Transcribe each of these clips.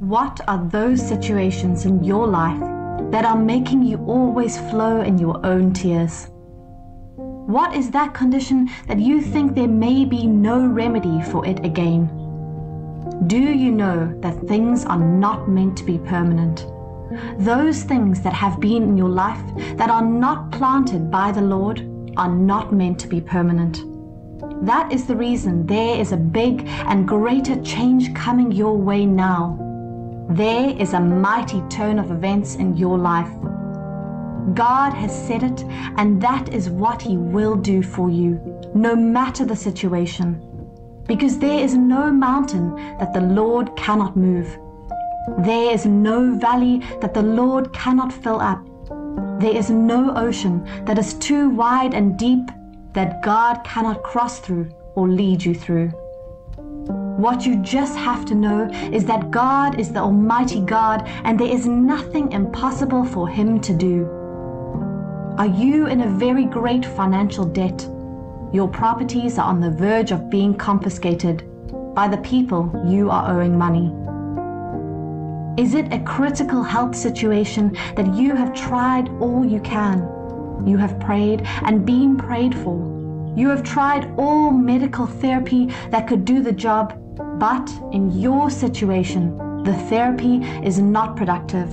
What are those situations in your life that are making you always flow in your own tears? What is that condition that you think there may be no remedy for it again? Do you know that things are not meant to be permanent? Those things that have been in your life that are not planted by the Lord are not meant to be permanent. That is the reason there is a big and greater change coming your way now. There is a mighty turn of events in your life. God has said it, and that is what He will do for you, no matter the situation. Because there is no mountain that the Lord cannot move. There is no valley that the Lord cannot fill up. There is no ocean that is too wide and deep that God cannot cross through or lead you through. What you just have to know is that God is the Almighty God and there is nothing impossible for Him to do. Are you in a very great financial debt? Your properties are on the verge of being confiscated by the people you are owing money. Is it a critical health situation that you have tried all you can? You have prayed and been prayed for. You have tried all medical therapy that could do the job, but in your situation, the therapy is not productive.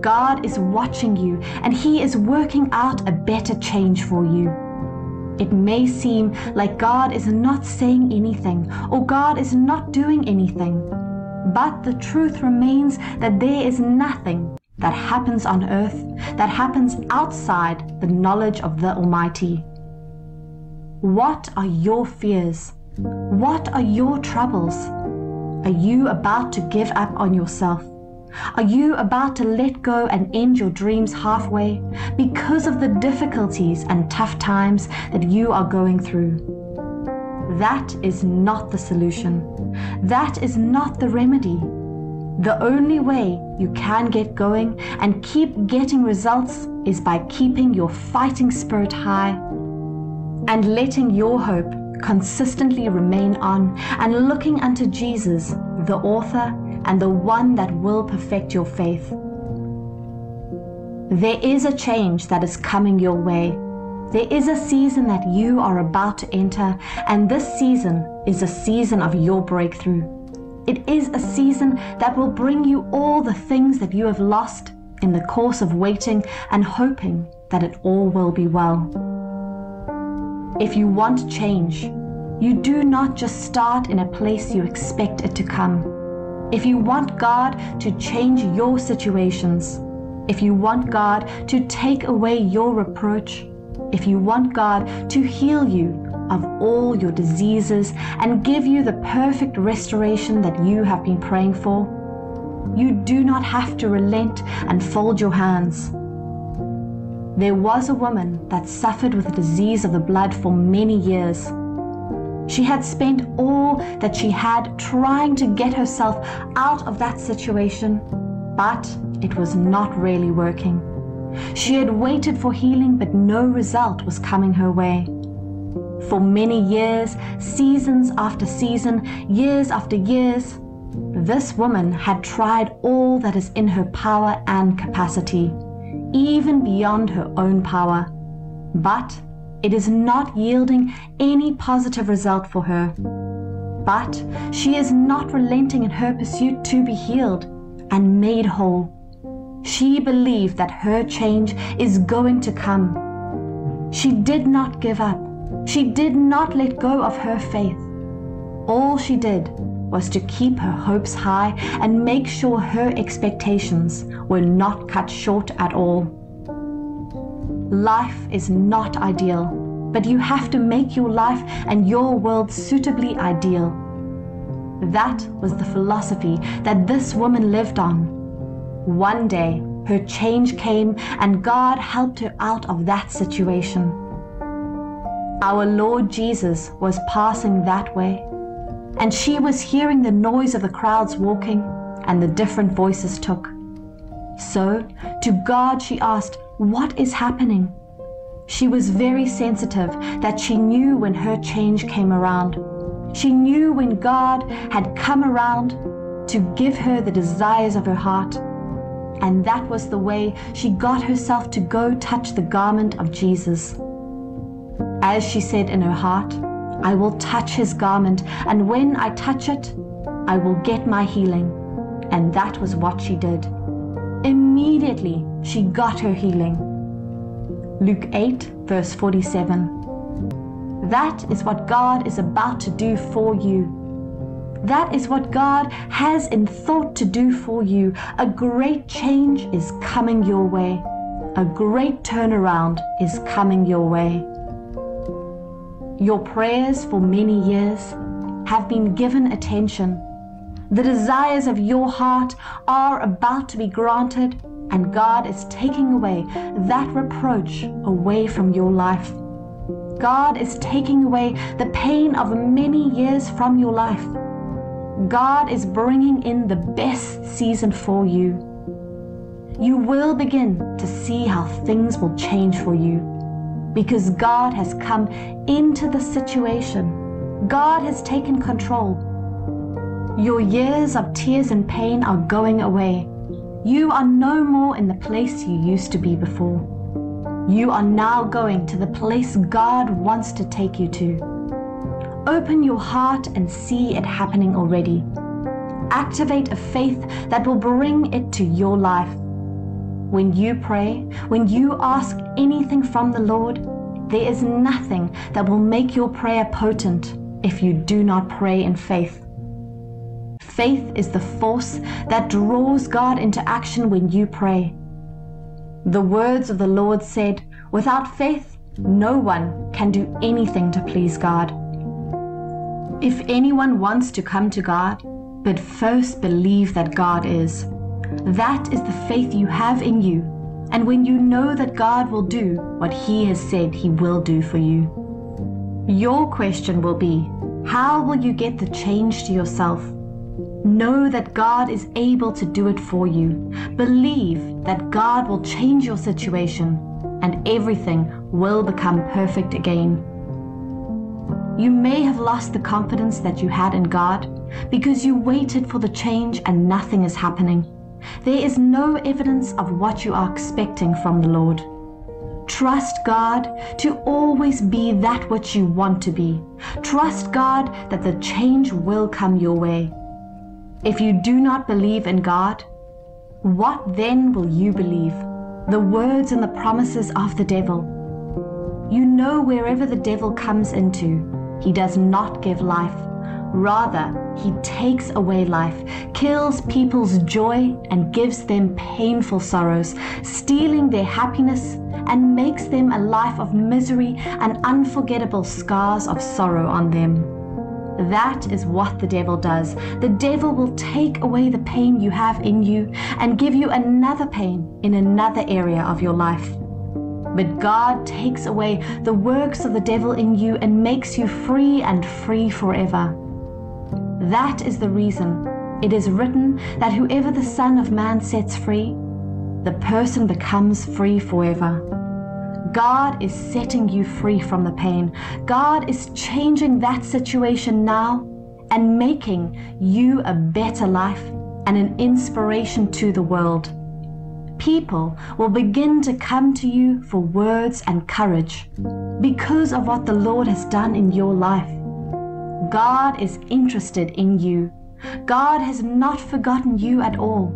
God is watching you and He is working out a better change for you. It may seem like God is not saying anything or God is not doing anything, but the truth remains that there is nothing that happens on earth that happens outside the knowledge of the Almighty. What are your fears? What are your troubles? Are you about to give up on yourself? Are you about to let go and end your dreams halfway because of the difficulties and tough times that you are going through? That is not the solution. That is not the remedy. The only way you can get going and keep getting results is by keeping your fighting spirit high and letting your hope consistently remain on and looking unto Jesus, the author and the one that will perfect your faith. There is a change that is coming your way. There is a season that you are about to enter, and this season is a season of your breakthrough. It is a season that will bring you all the things that you have lost in the course of waiting and hoping that it all will be well. If you want change, you do not just start in a place you expect it to come. If you want God to change your situations, if you want God to take away your reproach, if you want God to heal you of all your diseases and give you the perfect restoration that you have been praying for, you do not have to relent and fold your hands. There was a woman that suffered with a disease of the blood for many years. She had spent all that she had trying to get herself out of that situation, but it was not really working. She had waited for healing, but no result was coming her way. For many years, seasons after season, years after years, this woman had tried all that is in her power and capacity, even beyond her own power. But it is not yielding any positive result for her. But she is not relenting in her pursuit to be healed and made whole. She believed that her change is going to come. She did not give up. She did not let go of her faith. All she did was to keep her hopes high and make sure her expectations were not cut short at all. Life is not ideal, but you have to make your life and your world suitably ideal. That was the philosophy that this woman lived on. One day, her change came and God helped her out of that situation. Our Lord Jesus was passing that way, and she was hearing the noise of the crowds walking and the different voices took. So, to God she asked, what is happening? She was very sensitive that she knew when her change came around. She knew when God had come around to give her the desires of her heart. And that was the way she got herself to go touch the garment of Jesus. As she said in her heart, I will touch his garment, and when I touch it, I will get my healing. And that was what she did. Immediately, she got her healing. Luke 8, verse 47. That is what God is about to do for you. That is what God has in thought to do for you. A great change is coming your way. A great turnaround is coming your way. Your prayers for many years have been given attention. The desires of your heart are about to be granted, and God is taking away that reproach away from your life. God is taking away the pain of many years from your life. God is bringing in the best season for you. You will begin to see how things will change for you because God has come into the situation. God has taken control. Your years of tears and pain are going away. You are no more in the place you used to be before. You are now going to the place God wants to take you to. Open your heart and see it happening already. Activate a faith that will bring it to your life. When you pray, when you ask anything from the Lord, there is nothing that will make your prayer potent if you do not pray in faith. Faith is the force that draws God into action when you pray. The words of the Lord said, Without faith, no one can do anything to please God. If anyone wants to come to God, but first believe that God is, that is the faith you have in you, and when you know that God will do what He has said He will do for you. Your question will be how will you get the change to yourself? Know that God is able to do it for you. Believe that God will change your situation and everything will become perfect again. You may have lost the confidence that you had in God because you waited for the change and nothing is happening. There is no evidence of what you are expecting from the Lord. Trust God to always be that which you want to be. Trust God that the change will come your way. If you do not believe in God, what then will you believe? The words and the promises of the devil. You know wherever the devil comes into, he does not give life. Rather, he takes away life, kills people's joy, and gives them painful sorrows, stealing their happiness and makes them a life of misery and unforgettable scars of sorrow on them. That is what the devil does. The devil will take away the pain you have in you and give you another pain in another area of your life. But God takes away the works of the devil in you and makes you free and free forever. That is the reason it is written that whoever the Son of Man sets free, the person becomes free forever. God is setting you free from the pain. God is changing that situation now and making you a better life and an inspiration to the world. People will begin to come to you for words and courage because of what the Lord has done in your life. God is interested in you. God has not forgotten you at all.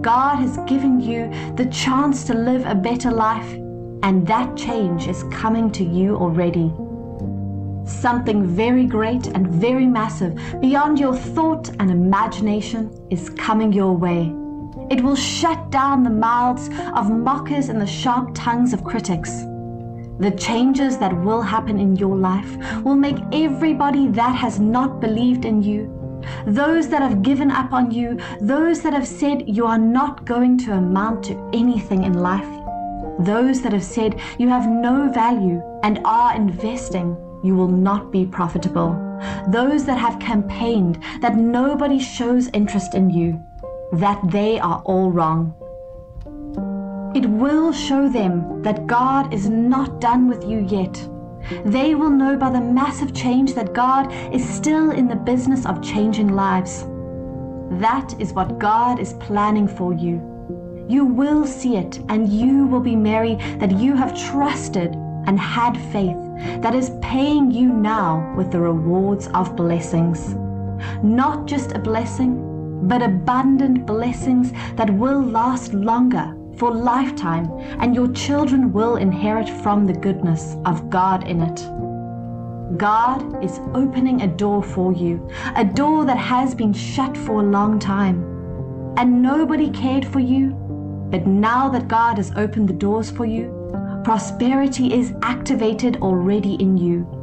God has given you the chance to live a better life, and that change is coming to you already. Something very great and very massive beyond your thought and imagination is coming your way. It will shut down the mouths of mockers and the sharp tongues of critics. The changes that will happen in your life will make everybody that has not believed in you, those that have given up on you, those that have said you are not going to amount to anything in life, those that have said you have no value and are investing, you will not be profitable, those that have campaigned that nobody shows interest in you, that they are all wrong. It will show them that God is not done with you yet. They will know by the massive change that God is still in the business of changing lives. That is what God is planning for you. You will see it, and you will be Mary that you have trusted and had faith that is paying you now with the rewards of blessings. Not just a blessing, but abundant blessings that will last longer for lifetime, and your children will inherit from the goodness of God in it. God is opening a door for you, a door that has been shut for a long time. And nobody cared for you, but now that God has opened the doors for you, prosperity is activated already in you.